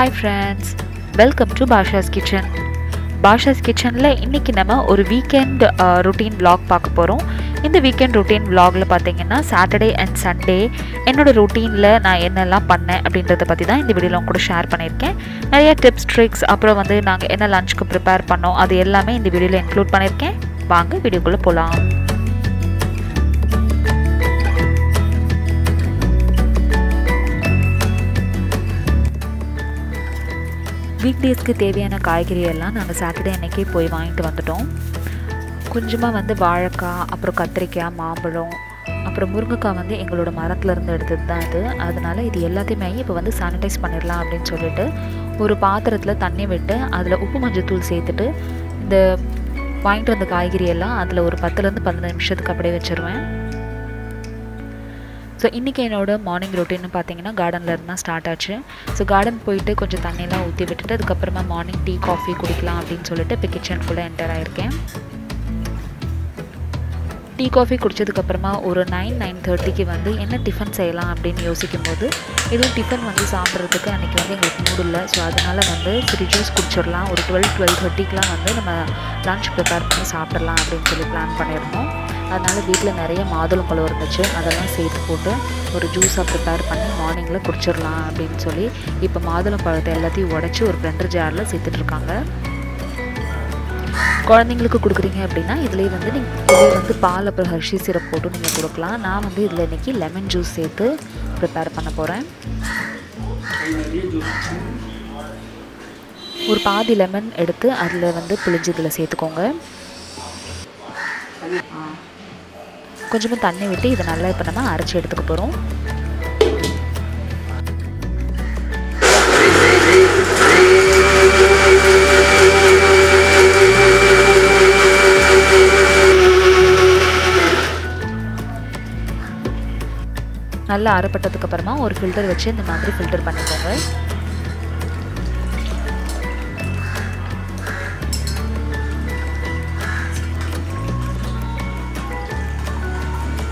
Hi friends welcome to Basha's kitchen Basha's கிச்சனில் இன்றைக்கி நம்ம ஒரு வீக்கெண்ட் ருட்டீன் uh, vlog பார்க்க போகிறோம் இந்த வீக்கெண்ட் ருட்டீன் vlogல பார்த்தீங்கன்னா சாட்டர்டே அண்ட் சண்டே என்னோடய ருட்டீனில் நான் என்னெல்லாம் பண்ணேன் அப்படின்றத பற்றி தான் இந்த வீடியோவில் கூட ஷேர் பண்ணியிருக்கேன். நிறைய டிப்ஸ் ட்ரிக்ஸ் அப்புறம் வந்து நாங்கள் என்ன லஞ்சுக்கு ப்ரிப்பேர் பண்ணோம் அது எல்லாமே இந்த வீடியோவில் இன்க்ளூட் பண்ணியிருக்கேன். வாங்க வீடியோக்குள்ளே போகலாம் வீக் டேஸ்க்கு தேவையான காய்கறி எல்லாம் நாங்கள் சாட்டர்டே அன்னைக்கே போய் வாங்கிட்டு வந்துட்டோம். கொஞ்சமாக வந்து வாழைக்காய் அப்புறம் கத்திரிக்காய் மாம்பழம் அப்புறம் முருங்கைக்காய் வந்து எங்களோட மரத்துலேருந்து எடுத்தது தான் இது. அதனால் இது எல்லாத்தையுமே இப்போ வந்து சானிடைஸ் பண்ணிடலாம் அப்படின்னு சொல்லிட்டு ஒரு பாத்திரத்தில் தண்ணி விட்டு அதில் உப்பு மஞ்சள் தூள் சேர்த்துட்டு இந்த வாங்கிட்டு வந்த காய்கறி எல்லாம் அதில் ஒரு பத்துலேருந்து பதினஞ்சு நிமிஷத்துக்கு அப்படியே வச்சுருவேன். ஸோ இன்றைக்கி என்னோட மார்னிங் ரொட்டீன் பார்த்தீங்கன்னா கார்டனில் இருந்தால் தான் ஸ்டார்ட் ஆச்சு. ஸோ கார்டன் போயிட்டு கொஞ்சம் தண்ணியெலாம் ஊற்றி விட்டுட்டு அதுக்கப்புறமா மார்னிங் டீ காஃபி குடிக்கலாம் அப்படின்னு சொல்லிட்டு இப்போ கிச்சனுக்குள்ளே என்டர் ஆயிருக்கேன். டீ காஃபி குடித்ததுக்கப்புறமா ஒரு நைன் நைன் தேர்ட்டிக்கு வந்து என்ன டிஃபன் செய்யலாம் அப்படின்னு யோசிக்கும் போது எதுவும் டிஃபன் வந்து சாப்பிட்றதுக்கு அன்றைக்கி வந்து எங்களுக்கு மூடு இல்லை. ஸோ அதனால் வந்து சரி ஜூஸ் குடிச்சிடலாம். ஒரு டுவெல் டுவெல் தேர்ட்டிக்கெலாம் வந்து நம்ம லன்ச் ப்ரிப்பேர் பண்ணி சாப்பிட்றலாம் அப்படின்னு சொல்லி பிளான் பண்ணியிருந்தோம். அதனால் வீட்டில் நிறைய மாதுளம்பழம் இருந்துச்சு. அதெல்லாம் சேர்த்து போட்டு ஒரு ஜூஸாக ப்ரிப்பேர் பண்ணி மார்னிங்கில் குடிச்சிடலாம் அப்படின்னு சொல்லி இப்போ மாதுளம்பழத்தை எல்லாத்தையும் உடச்சி ஒரு பிளண்டர் ஜாரில் சேர்த்துட்ருக்காங்க குழந்தைங்களுக்கு கொடுக்குறீங்க அப்படின்னா இதுலேயே வந்து நீங்கள் இதில் வந்து பால் அப்புறம் ஹர்ஷி சிரப் போட்டு நீங்கள் கொடுக்கலாம். நான் வந்து இதில் இன்றைக்கி லெமன் ஜூஸ் சேர்த்து ப்ரிப்பேர் பண்ண போகிறேன் ஒரு பாதி லெமன் எடுத்து அதில் வந்து பிழிஞ்சு இதில் சேர்த்துக்கோங்க கொஞ்சமாக தண்ணி விட்டு இதை நல்லா இப்போ நம்ம அரைச்சி எடுத்துக்க போகிறோம் நல்லா அரைப்பட்டதுக்கு அப்புறமா ஒரு ஃபில்டர் வச்சு இந்த மாதிரி ஃபில்டர் பண்ணிக்கோங்க.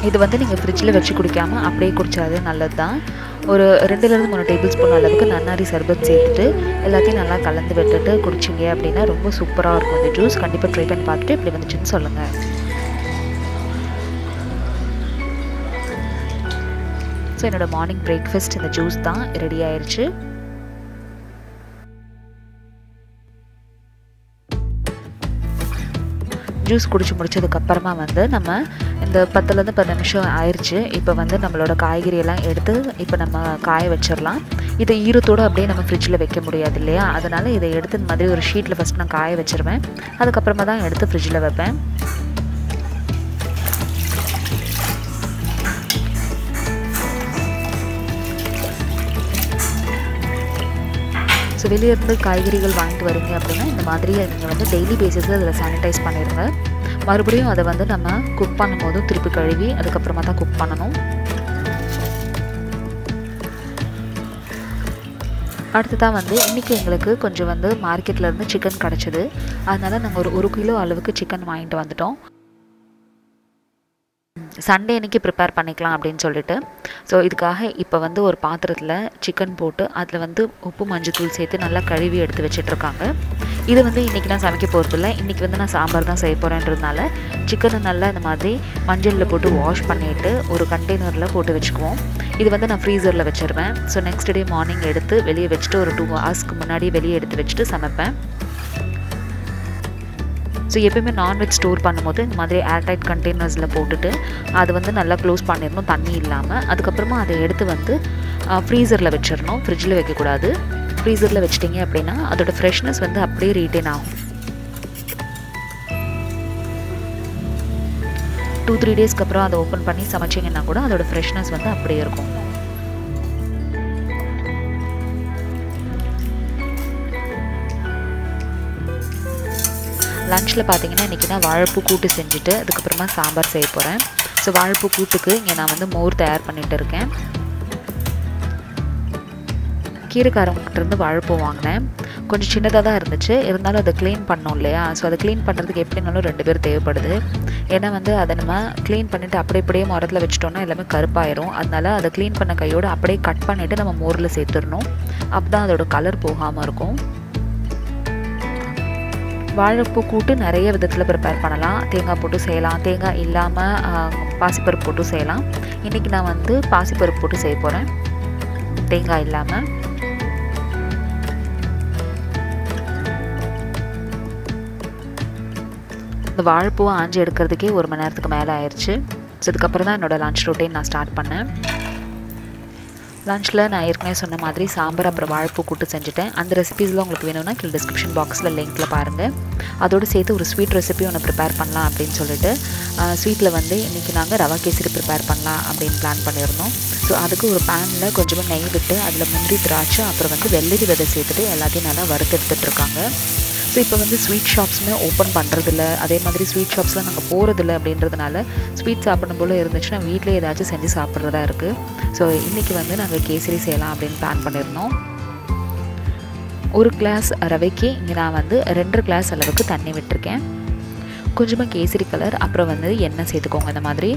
இது வந்து நீங்கள் ஃப்ரிட்ஜில் வச்சு குடிக்காமல் அப்படியே குடித்தாது நல்லது தான் ஒரு ரெண்டுலேருந்து மூணு டேபிள் ஸ்பூன் அளவுக்கு நன்னாரி சர்பத் சேர்த்துட்டு எல்லாத்தையும் நல்லா கலந்து விட்டுட்டு குடிச்சிங்க அப்படின்னா ரொம்ப சூப்பராக இருக்கும். இந்த ஜூஸ் கண்டிப்பாக ட்ரை பண்ணி பார்த்துட்டு இப்படி வந்துச்சுன்னு சொல்லுங்கள் ஸோ என்னோடய மார்னிங் பிரேக்ஃபாஸ்ட் இந்த ஜூஸ் தான் ரெடி ஆயிடுச்சு ஜூஸ் குடிச்சு முடிச்சதுக்கப்புறமா வந்து நம்ம இந்த பத்துலேருந்து பத்து நிமிஷம் ஆயிடுச்சு இப்போ வந்து நம்மளோட காய்கறியெல்லாம் எடுத்து இப்போ நம்ம காய வச்சிடலாம். இதை ஈரத்தோடு அப்படியே நம்ம ஃப்ரிட்ஜில் வைக்க முடியாது இல்லையா? அதனால் இதை எடுத்து இந்த மாதிரி ஒரு ஷீட்டில் ஃபஸ்ட் நான் காய வச்சுருவேன். அதுக்கப்புறமா தான் எடுத்து ஃப்ரிட்ஜில் வைப்பேன். ஸோ வெளியிருந்து காய்கறிகள் வாங்கிட்டு வரீங்க அப்படின்னா இந்த மாதிரி நீங்கள் வந்து டெய்லி பேசிஸில் அதில் சானிடைஸ் பண்ணிடுங்க. மறுபடியும் அதை வந்து நம்ம குக் பண்ணும்போதும் திருப்பி கழுவி அதுக்கப்புறமா தான் குக் பண்ணணும். அடுத்ததாக வந்து இன்றைக்கி எங்களுக்கு கொஞ்சம் வந்து மார்க்கெட்லேருந்து சிக்கன் கிடச்சிது. அதனால் நாங்கள் ஒரு ஒரு கிலோ அளவுக்கு சிக்கன் வாங்கிட்டு வந்துட்டோம். சண்டே அன்றைக்கி ப்ரிப்பேர் பண்ணிக்கலாம் அப்படின்னு சொல்லிட்டு. ஸோ இதுக்காக இப்போ வந்து ஒரு பாத்திரத்தில் சிக்கன் போட்டு அதில் வந்து உப்பு மஞ்சத்தூள் சேர்த்து நல்லா கழுவி எடுத்து வச்சிட்ருக்காங்க. இது வந்து இன்றைக்கி நான் சமைக்க போகிறதில்ல இன்றைக்கி வந்து நான் சாம்பார் தான் செய்ய போகிறேன்றதுனால சிக்கனை நல்லா இந்த மாதிரி மஞ்சளில் போட்டு வாஷ் பண்ணிவிட்டு ஒரு கண்டெய்னரில் போட்டு வச்சுக்குவோம். இது வந்து நான் ஃப்ரீசரில் வச்சுருவேன். ஸோ நெக்ஸ்ட் டே மார்னிங் எடுத்து வெளியே வச்சுட்டு ஒரு டூ ஹவர்ஸ்க்கு முன்னாடி வெளியே எடுத்து வச்சுட்டு சமைப்பேன். ஸோ எப்பயுமே நான்வெஜ் ஸ்டோர் பண்ணும்போது இந்த மாதிரி ஏர்டைட் கண்டெய்னர்ஸில் போட்டுட்டு அது வந்து நல்லா க்ளோஸ் பண்ணிடணும் தண்ணி இல்லாமல் அதுக்கப்புறமா அதை எடுத்து வந்து ஃப்ரீசரில் வச்சிடணும். ஃப்ரிட்ஜில் வைக்கக்கூடாது. ஃப்ரீசரில் வச்சிட்டிங்க அப்படின்னா அதோட ஃப்ரெஷ்னஸ் வந்து அப்படியே ரீட்டைன் ஆகும். டூ த்ரீ டேஸ்க்கு அப்புறம் அதை ஓப்பன் பண்ணி சமைச்சிங்கன்னா கூட அதோடய ஃப்ரெஷ்னஸ் வந்து அப்படியே இருக்கும். லஞ்சில் பார்த்தீங்கன்னா இன்றைக்கி நான் வாழைப்பூ கூட்டு செஞ்சுட்டு அதுக்கப்புறமா சாம்பார் செய்ய போகிறேன் ஸோ வாழைப்பூ கூட்டுக்கு இங்கே நான் வந்து மோர் தயார் பண்ணிகிட்டு இருக்கேன். கீரைக்காரங்கிட்டேருந்து வாழைப்பூ வாங்கினேன். கொஞ்சம் சின்னதாக தான் இருந்துச்சு. இருந்தாலும் அதை க்ளீன் பண்ணோம் இல்லையா? ஸோ அதை க்ளீன் பண்ணுறதுக்கு எப்படினாலும் ரெண்டு பேர் தேவைப்படுது. ஏன்னா வந்து அதை நம்ம க்ளீன் பண்ணிவிட்டு அப்படியே அப்படியே மரத்தில் வச்சுட்டோன்னா எல்லாமே கருப்பாயிரும். அதனால அதை க்ளீன் பண்ண கையோடு அப்படியே கட் பண்ணிவிட்டு நம்ம மோரில் சேர்த்துடணும். அப்போ தான் அதோட கலர் போகாமல் இருக்கும். வாழைப்பூ கூட்டு நிறைய விதத்தில் ப்ரிப்பேர் பண்ணலாம். தேங்காய் போட்டு செய்யலாம். தேங்காய் இல்லாமல் பாசிப்பருப்பு போட்டு செய்யலாம். இன்றைக்கி நான் வந்து பாசிப்பருப்பு போட்டு செய்ய போகிறேன் தேங்காய் இல்லாமல் இந்த வாழைப்பூவை ஆஞ்சி எடுக்கிறதுக்கே ஒரு மணி நேரத்துக்கு மேலே ஆயிடுச்சு ஸோ இதுக்கப்புறம் தான் என்னோடய லன்ச் ரொட்டீன் நான் ஸ்டார்ட் பண்ணேன். லஞ்சில் நான் ஏற்கனவே சொன்ன மாதிரி சாம்பார் அப்புறம் வாழைப்பூ கூட்டு செஞ்சுட்டேன். அந்த ரெசிபீஸ்லாம் உங்களுக்கு வேணும்னா கீழே டிஸ்கிரிப்ஷன் பாக்ஸில் லிங்க்கில் பாருங்கள் அதோடு சேர்த்து ஒரு ஸ்வீட் ரெசிபி ஒன்று ப்ரிப்பேர் பண்ணலாம் அப்படின்னு சொல்லிட்டு ஸ்வீட்டில் வந்து இன்றைக்கி நாங்கள் ரவா கேசரி ப்ரிப்பேர் பண்ணலாம் அப்படின்னு பிளான் பண்ணியிருந்தோம். ஸோ அதுக்கு ஒரு பேனில் கொஞ்சமாக நெய் விட்டு அதில் முந்திரி திராட்சை அப்புறம் வந்து வெள்ளரி விதை சேர்த்துட்டு எல்லாத்தையும் நல்லா வறுத்து எடுத்துகிட்ருக்காங்க இப்போ வந்து ஸ்வீட் ஷாப்ஸுமே ஓப்பன் பண்ணுறதில்ல அதே மாதிரி ஸ்வீட் ஷாப்ஸில் நாங்கள் போகிறதில்ல அப்படின்றதுனால ஸ்வீட் சாப்பிடணும் போல் இருந்துச்சுன்னா வீட்டிலே ஏதாச்சும் செஞ்சு சாப்பிட்றதா இருக்குது ஸோ இன்றைக்கி வந்து நாங்கள் கேசரி செய்யலாம் அப்படின்னு பிளான் பண்ணியிருந்தோம் ஒரு கிளாஸ் ரவைக்கு இங்கே நான் வந்து ரெண்டு கிளாஸ் அளவுக்கு தண்ணி விட்டுருக்கேன். கொஞ்சமாக கேசரி கலர் அப்புறம் வந்து எண்ணெய் சேர்த்துக்கோங்க இந்த மாதிரி.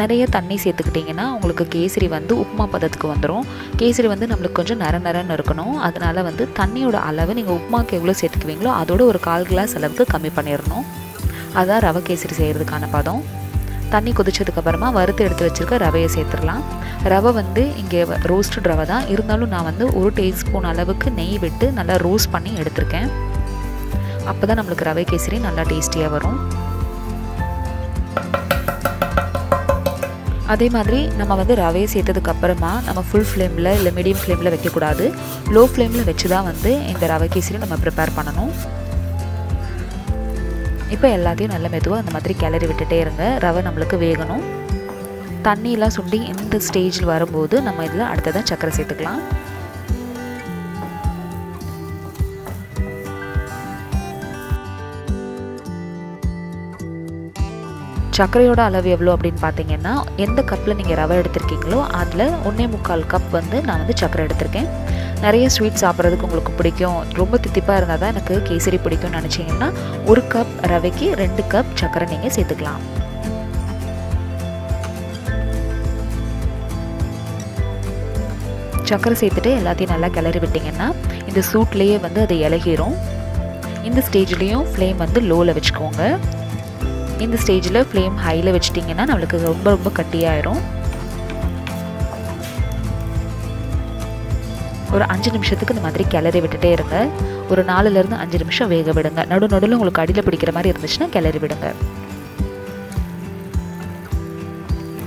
நிறைய தண்ணி சேர்த்துக்கிட்டிங்கன்னா உங்களுக்கு கேசரி வந்து உப்புமா பதத்துக்கு வந்துடும் கேசரி வந்து நம்மளுக்கு கொஞ்சம் நர நரன்னு இருக்கணும். அதனால் வந்து தண்ணியோட அளவு நீங்கள் உப்புமாக்கு எவ்வளோ சேர்த்துக்குவீங்களோ அதோட ஒரு கால் கிளாஸ் அளவுக்கு கம்மி பண்ணிடணும் அதுதான் ரவை கேசரி செய்கிறதுக்கான பதம். தண்ணி கொதிச்சதுக்கப்புறமா வறுத்து எடுத்து வச்சுருக்க ரவையை சேர்த்துடலாம். ரவை வந்து இங்கே ரோஸ்டட் ரவை தான். இருந்தாலும் நான் வந்து ஒரு டீஸ்பூன் அளவுக்கு நெய் விட்டு நல்லா ரோஸ்ட் பண்ணி எடுத்திருக்கேன். அப்போ தான் நம்மளுக்கு ரவை கேசரி நல்லா டேஸ்டியாக வரும். அதே மாதிரி நம்ம வந்து ரவையை சேர்த்ததுக்கு அப்புறமா நம்ம ஃபுல் ஃப்ளேமில் இல்லை மீடியம் ஃப்ளேமில் வைக்கக்கூடாது. லோ ஃப்ளேமில் வச்சு தான் வந்து இந்த ரவை கேசரி நம்ம ப்ரிப்பேர் பண்ணணும். இப்போ எல்லாத்தையும் நல்ல மெதுவாக அந்த மாதிரி கிளறி விட்டுட்டே இருங்க. ரவை நம்மளுக்கு வேகணும். தண்ணியெலாம் சுண்டி இந்த ஸ்டேஜில் வரும்போது நம்ம இதில் அடுத்ததாக சக்கரை சேர்த்துக்கலாம். சர்க்கரையோட அளவு எவ்வளோ அப்படின்னு பார்த்தீங்கன்னா எந்த கப்பில் நீங்கள் ரவை எடுத்திருக்கீங்களோ அதில் ஒன்றே முக்கால் கப் வந்து நான் வந்து சர்க்கரை எடுத்திருக்கேன். நிறைய ஸ்வீட் சாப்பிட்றதுக்கு உங்களுக்கு பிடிக்கும். ரொம்ப தித்திப்பாக இருந்தால் தான் எனக்கு கேசரி பிடிக்கும்னு நினச்சிங்கன்னா ஒரு கப் ரவைக்கு ரெண்டு கப் சர்க்கரை நீங்கள் சேர்த்துக்கலாம். சர்க்கரை சேர்த்துட்டு எல்லாத்தையும் நல்லா கிளறி விட்டிங்கன்னா இந்த சூட்லேயே வந்து அது இலகிரும். இந்த ஸ்டேஜ்லேயும் ஃப்ளேம் வந்து லோவில் வச்சுக்கோங்க. இந்த ஸ்டேஜில் ஃப்ளேம் ஹையில் வச்சிட்டிங்கன்னா நம்மளுக்கு ரொம்ப ரொம்ப கட்டியாயிரும். ஒரு அஞ்சு நிமிஷத்துக்கு இந்த மாதிரி கிளறி விட்டுட்டே இருங்க. ஒரு நாலுலேருந்து அஞ்சு நிமிஷம் வேக விடுங்க. நடு நடுவில் உங்களுக்கு அடியில் பிடிக்கிற மாதிரி இருந்துச்சுன்னா கிளறி விடுங்க.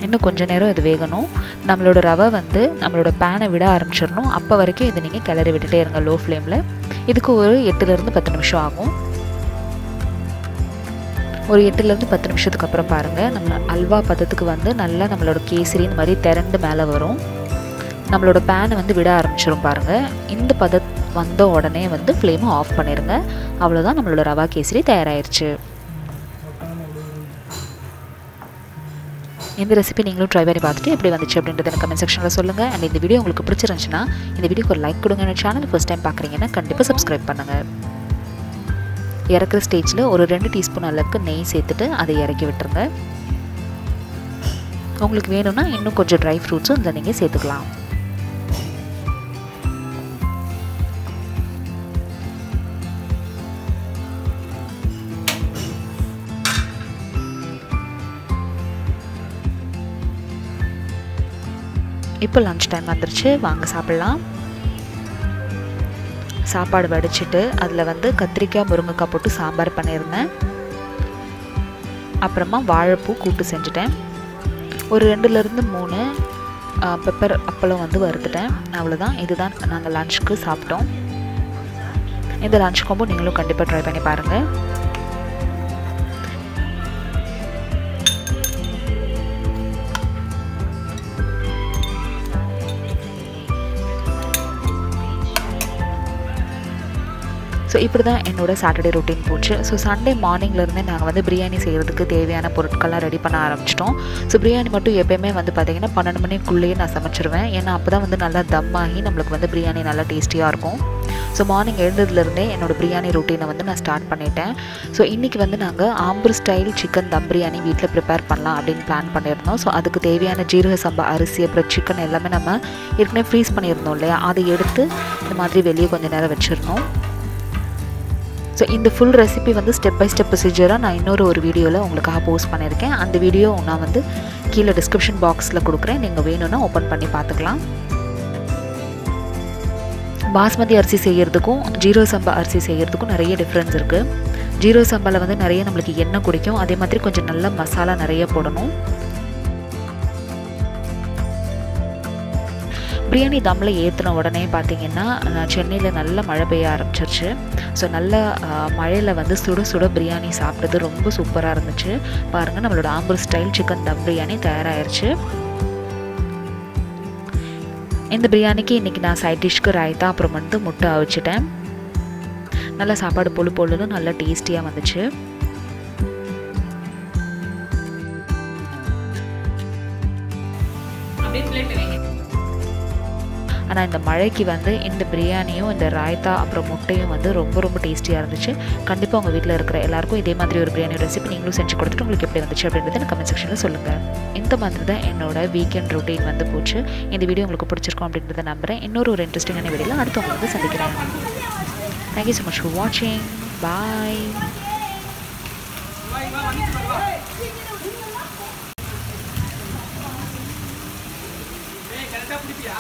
இன்னும் கொஞ்ச நேரம் இது வேகணும். நம்மளோட ரவை வந்து நம்மளோட பேனை விட ஆரம்பிச்சிடணும். அப்போ வரைக்கும் இதை நீங்கள் கிளறி விட்டுட்டே இருங்க லோ ஃப்ளேமில் இதுக்கு ஒரு எட்டுலேருந்து பத்து நிமிஷம் ஆகும். ஒரு எட்டுலேருந்து பத்து நிமிஷத்துக்கு அப்புறம் பாருங்கள் நம்ம அல்வா பதத்துக்கு வந்து நல்லா நம்மளோட கேசரி இந்த மாதிரி திரண்டு மேலே வரும். நம்மளோட பேனை வந்து விட ஆரம்பிச்சிடும் பாருங்கள் இந்த பத வந்த உடனே வந்து ஃப்ளேமை ஆஃப் பண்ணிடுங்க அவ்வளோதான் நம்மளோட ரவா கேசரி தயாராகிருச்சு இந்த ரெசிபி நீங்களும் ட்ரை பண்ணி பார்த்துட்டு எப்படி வந்துச்சு அப்படின்றத எனக்கு கமெண்ட் செக்ஷனில் சொல்லுங்கள் அண்ட் இந்த வீடியோ உங்களுக்கு பிடிச்சிருந்துச்சுன்னா இந்த வீடியோக்கு ஒரு லைக் கொடுங்க. சேனல் ஃபஸ்ட் டைம் பார்க்குறீங்கன்னா கண்டிப்பாக சப்ஸ்கிரைப் பண்ணுங்கள் இறக்குற ஸ்டேஜில் ஒரு ரெண்டு டீஸ்பூன் அளவுக்கு நெய் சேர்த்துட்டு அதை இறக்கி விட்டுருங்க. உங்களுக்கு வேணும்னா இன்னும் கொஞ்சம் ட்ரை ஃப்ரூட்ஸும் இதில் நீங்கள் சேர்த்துக்கலாம். இப்போ லன்ச் டைம் வந்துருச்சு. வாங்க சாப்பிட்லாம். சாப்பாடு வடிச்சிட்டு அதில் வந்து கத்திரிக்காய் முருங்கைக்காய் போட்டு சாம்பார் பண்ணியிருந்தேன். அப்புறமா வாழைப்பூ கூட்டு செஞ்சுட்டேன். ஒரு ரெண்டுலேருந்து மூணு பெப்பர் அப்பளம் வந்து வறுத்துட்டேன். அவ்வளோதான் இதுதான் நாங்கள் லஞ்சுக்கு சாப்பிட்டோம். இந்த லஞ்ச் காம்போ நீங்களும் கண்டிப்பாக ட்ரை பண்ணி பாருங்கள் ஸோ இப்படி தான் என்னோட சாட்டர்டே ரொட்டீன் போச்சு. ஸோ சண்டே மார்னிங்லேருந்து நாங்கள் வந்து பிரியாணி செய்கிறதுக்கு தேவையான பொருட்கள்லாம் ரெடி பண்ண ஆரம்பிச்சிட்டோம். ஸோ பிரியாணி மட்டும் எப்போயுமே வந்து பார்த்திங்கன்னா பன்னெண்டு மணிக்குள்ளேயே நான் சமைச்சிருவேன். ஏன்னா அப்போ தான் வந்து நல்லா தம் ஆகி நம்மளுக்கு வந்து பிரியாணி நல்லா டேஸ்டியாக இருக்கும். ஸோ மார்னிங் எழுந்ததுலேருந்தே என்னோடய பிரியாணி ரொட்டீனை வந்து நான் ஸ்டார்ட் பண்ணிட்டேன். ஸோ இன்றைக்கி வந்து நாங்கள் ஆம்பூர் ஸ்டைல் சிக்கன் தம் பிரியாணி வீட்டில் ப்ரிப்பேர் பண்ணலாம் அப்படின்னு பிளான் பண்ணியிருந்தோம். ஸோ அதுக்கு தேவையான ஜீரக சம்பா அரிசி அப்புறம் சிக்கன் எல்லாமே நம்ம ஏற்கனவே ஃப்ரீஸ் பண்ணியிருந்தோம் இல்லையா? அதை எடுத்து இந்த மாதிரி வெளியே கொஞ்சம் நேரம் வச்சுருந்தோம். ஸோ இந்த ஃபுல் ரெசிபி வந்து ஸ்டெப் பை ஸ்டெப் ப்ரொசீஜராக நான் இன்னொரு ஒரு வீடியோவில் உங்களுக்காக போஸ்ட் பண்ணியிருக்கேன். அந்த வீடியோ நான் வந்து கீழே டிஸ்கிரிப்ஷன் பாக்ஸில் கொடுக்குறேன். நீங்கள் வேணும்னா ஓப்பன் பண்ணி பார்த்துக்கலாம். பாஸ்மதி அரிசி செய்கிறதுக்கும் ஜீரோ சம்பா அரிசி செய்கிறதுக்கும் நிறைய டிஃப்ரென்ஸ் இருக்குது ஜீரோ சம்பாவில் வந்து நிறைய நம்மளுக்கு எண்ணெய் குடிக்கும். அதே மாதிரி கொஞ்சம் நல்ல மசாலா நிறைய போடணும். பிரியாணி தம்மில் ஏற்றின உடனே பார்த்தீங்கன்னா சென்னையில் நல்ல மழை பெய்ய ஆரம்பிச்சிருச்சு. ஸோ நல்ல மழையில் வந்து சுட சுட பிரியாணி சாப்பிட்டது ரொம்ப சூப்பராக இருந்துச்சு. பாருங்கள் நம்மளோட ஆம்பூர் ஸ்டைல் சிக்கன் தம் பிரியாணி தயாராகிருச்சு இந்த பிரியாணிக்கு இன்றைக்கி நான் சைட் டிஷ்க்கு ராய்த்தா அப்புறம் வந்து முட்டை அவிச்சிட்டேன். நல்லா சாப்பாடு பொழு பொழுதும் நல்லா டேஸ்டியாக வந்துச்சு. ஆனால் இந்த மழைக்கு வந்து இந்த பிரியாணியும் இந்த ராய்த்தா அப்புறம் முட்டையும் வந்து ரொம்ப ரொம்ப டேஸ்டியாக இருந்துச்சு. கண்டிப்பாக உங்கள் வீட்டில் இருக்கிற எல்லாருக்கும் இதே மாதிரி ஒரு பிரியாணி ரெசிபி நீங்களும் செஞ்சு கொடுத்துட்டு உங்களுக்கு எப்படி வந்துச்சு அப்படின்றத எனக்கு கமெண்ட் செக்ஷனில் சொல்லுங்கள் இந்த மாதிரி தான் என்னோட வீக்கெண்ட் ரொட்டீன் வந்து போச்சு. இந்த வீடியோ உங்களுக்கு பிடிச்சிருக்கும் அப்படின்றத நம்புகிறேன் இன்னொரு ஒரு இன்ட்ரெஸ்டிங்கான வீடியோவில் அடுத்து உங்களுக்கு வந்து சந்திக்கிறேன். தேங்க்யூ ஸோ மச் ஃபார் வாட்சிங் பாய் கரெக்டாக பிடிப்பியா?